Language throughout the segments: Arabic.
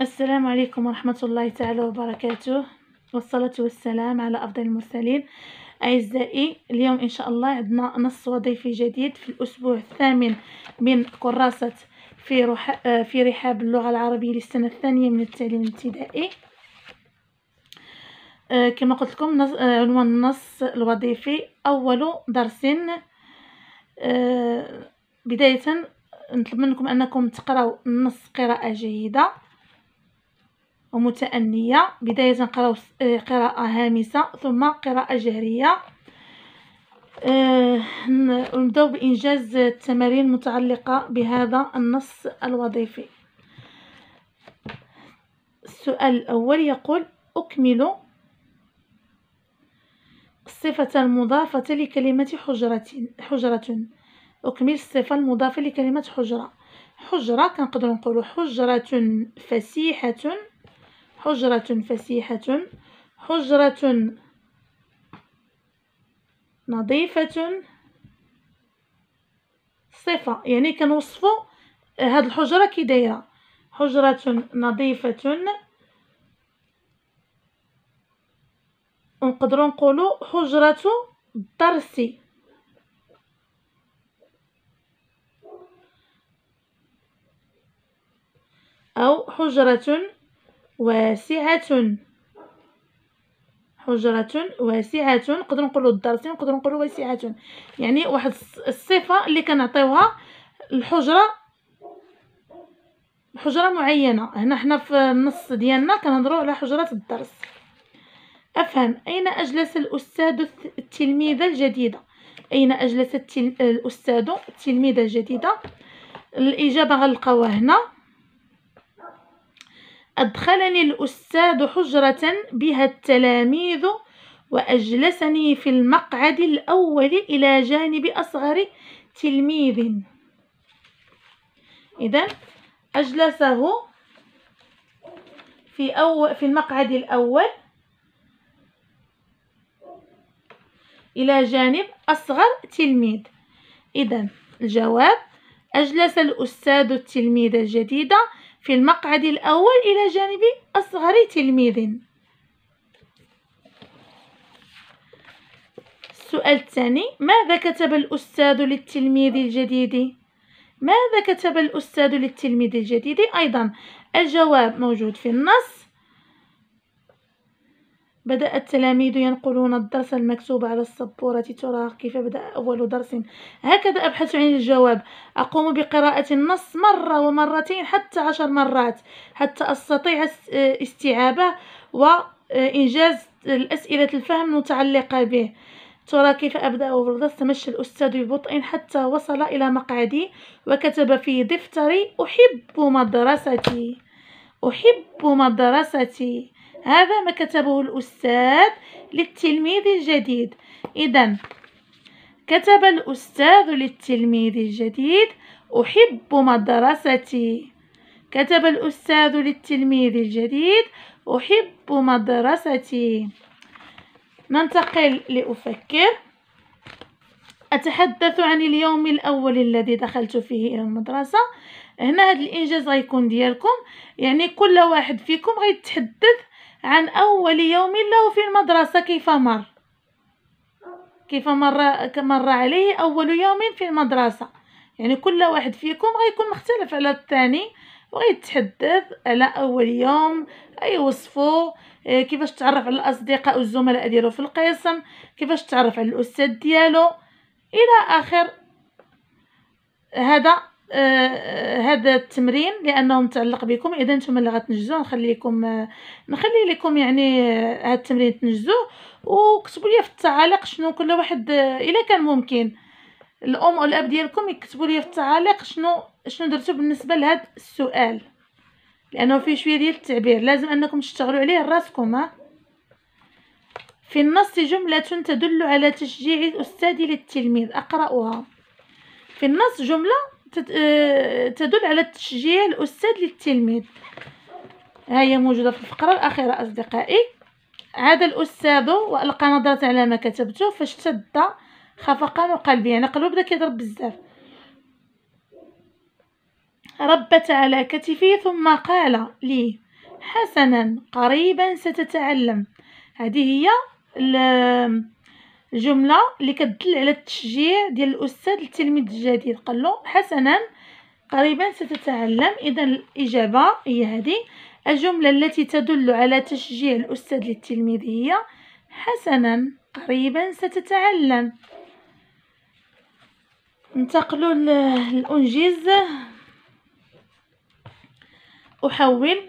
السلام عليكم ورحمة الله تعالى وبركاته. والصلاة والسلام على أفضل المرسلين. أعزائي اليوم إن شاء الله عندنا نص وظيفي جديد في الأسبوع الثامن من كراسة في, رح... في رحاب اللغة العربية للسنة الثانية من التعليم الابتدائي. آه، كما قلت لكم آه، عنوان النص الوظيفي أول درس آه، بداية نطلب منكم أنكم تقراو النص قراءة جيدة. ومتأنية. بداية نقراو قراءة هامسة ثم قراءة جهرية أه نبداو بإنجاز التمارين المتعلقة بهذا النص الوظيفي. السؤال الأول يقول أكمل الصفة المضافة لكلمة حجرة حجرة. أكمل الصفة المضافة لكلمة حجرة. حجرة كنقدروا نقولوا حجرة فسيحة. حجرة فسيحة حجرة نظيفة. صفة يعني كنوصفوا هاد الحجرة كي دايرة. حجرة نظيفة. ونقدروا نقولوا حجرة الدرس أو حجرة واسعة حجرة واسعة نقدر نقولوا الدرس نقدر نقولوا واسعة يعني واحد الصفة اللي كنعطيوها الحجرة حجرة معينة. هنا حنا في النص ديالنا كنهضروا على حجرة الدرس. أفهم. أين أجلس الأستاذ التلميذة الجديدة أين أجلس الأستاذ التلميذة الجديدة الإجابة غنلقاوها هنا. أدخلني الأستاذ حجرة بها التلاميذ وأجلسني في المقعد الأول إلى جانب أصغر تلميذ. إذا أجلسه في أول في المقعد الأول إلى جانب أصغر تلميذ. إذا الجواب أجلس الأستاذ التلميذ الجديدة في المقعد الأول إلى جانب أصغر تلميذ السؤال الثاني ماذا كتب الأستاذ للتلميذ الجديد؟ ماذا كتب الأستاذ للتلميذ الجديد؟ أيضا الجواب موجود في النص بدأ التلاميذ ينقلون الدرس المكتوب على السبورة ترى كيف بدأ أول درس؟ هكذا أبحث عن الجواب. أقوم بقراءة النص مرة ومرتين حتى عشر مرات حتى أستطيع استيعابه وإنجاز الأسئلة الفهم المتعلقة به. ترى كيف أبدأ درس؟ تمشى الأستاذ ببطء حتى وصل إلى مقعدي وكتب في دفتري أحب مدرستي. أحب مدرستي. هذا ما كتبه الأستاذ للتلميذ الجديد. إذا كتب الأستاذ للتلميذ الجديد أحب مدرستي. كتب الأستاذ للتلميذ الجديد أحب مدرستي. ننتقل لأفكر. أتحدث عن اليوم الأول الذي دخلت فيه إلى المدرسة. هنا هذا الإنجاز غيكون ديالكم. يعني كل واحد فيكم غيتحدث عن أول يوم له في المدرسة كيف مر؟ كيف مر مر عليه أول يوم في المدرسة؟ يعني كل واحد فيكم غيكون مختلف على الثاني وغيتحدث على أول يوم وصفه آه، كيفاش تعرف على الأصدقاء والزملاء ديالو في القسم كيفاش تعرف على الأستاذ ديالو إلى آخر. هذا آه هذا التمرين لأنه متعلق بكم. إذا نتوما اللي غتنجزوه نخلي لكم آه نخلي لكم يعني آه هذا التمرين تنجزوه. وكتبوا لي في التعاليق شنو كل واحد آه إلا كان ممكن. الأم والاب ديالكم يكتبوا لي في التعاليق شنو شنو درتو بالنسبة لهذا السؤال. لأنه فيه شوية ديال التعبير. لازم أنكم تشتغلوا عليه راسكم ها. في النص جملة تدل على تشجيع الأستاذ للتلميذ. أقرأها. في النص جملة آه، تدل على تشجيع الأستاذ للتلميذ. هي موجودة في الفقرة الأخيرة أصدقائي. عاد الأستاذ وألقى نظرة على ما كتبته فاشتد خفقان قلبي يعني قلبه بدأ كيضرب بزاف. ربت على كتفي ثم قال لي حسنا قريبا ستتعلم. هذه هي الجملة اللي كتدل على التشجيع ديال الأستاذ للتلميذ الجديد. قال له حسنا قريبا ستتعلم. إذا الإجابة هي هذه. الجملة التي تدل على تشجيع الأستاذ للتلميذ هي حسنا قريبا ستتعلم. انتقلوا للأنجز أحول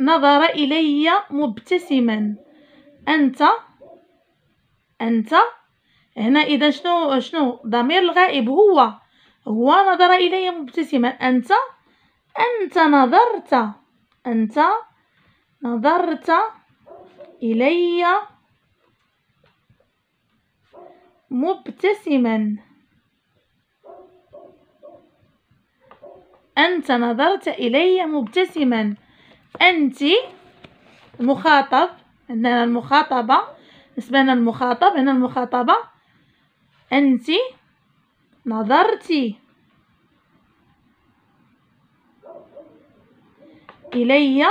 نظر إلي مبتسما. أنت أنت؟ هنا إذا شنو شنو؟ ضمير الغائب هو. هو نظر إلي مبتسما. أنت؟ أنت نظرت. أنت نظرت إلي مبتسما. أنت نظرت إلي مبتسما. أنت المخاطب عندنا المخاطبة. بالنسبة لنا المخاطب هنا المخاطبة. أنت نظرت إلي.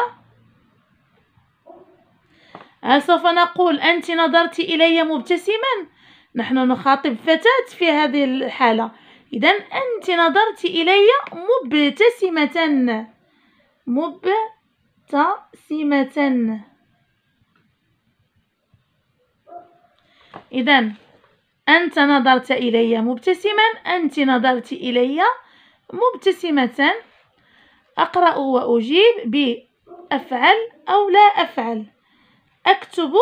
هل سوف نقول أنت نظرت إلي مبتسما. نحن نخاطب فتاة في هذه الحالة. إذا أنت نظرت إلي مبتسمة. مبتسمة. إذا أنت نظرت إلي مبتسما أنت نظرت إلي مبتسمة. أقرأ وأجيب بأفعل أو لا أفعل. أكتب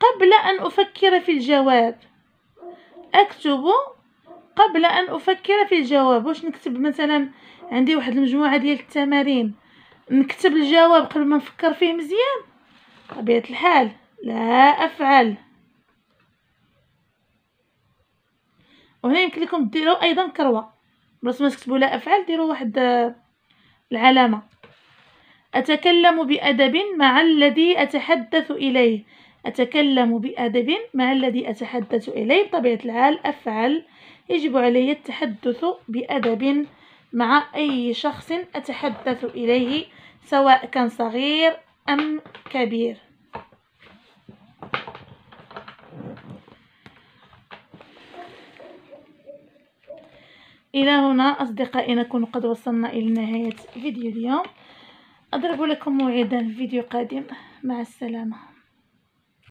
قبل أن أفكر في الجواب. أكتب قبل أن أفكر في الجواب. واش نكتب مثلا؟ عندي واحد المجموعة ديال التمارين. نكتب الجواب قبل ما نفكر فيه مزيان. طبيعة الحال لا أفعل. وهنا يمكن لكم ديروا أيضا كروة. بلاص ما تكتبوا لا أفعل ديروا واحد العلامة. أتكلم بأدب مع الذي أتحدث إليه. أتكلم بأدب مع الذي أتحدث إليه. بطبيعة الحال أفعل. يجب علي التحدث بأدب مع أي شخص أتحدث إليه سواء كان صغير أم كبير. إلى هنا أصدقائي نكون قد وصلنا إلى نهاية فيديو اليوم. أضرب لكم موعدا في فيديو قادم مع السلامة.